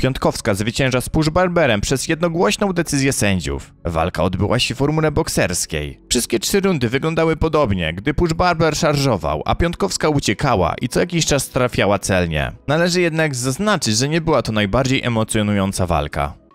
Piątkowska zwycięża z Push Barberem przez jednogłośną decyzję sędziów. Walka odbyła się w formule bokserskiej. Wszystkie trzy rundy wyglądały podobnie, gdy Push Barber szarżował, a Piątkowska uciekała i co jakiś czas trafiała celnie. Należy jednak zaznaczyć, że nie była to najbardziej emocjonująca walka.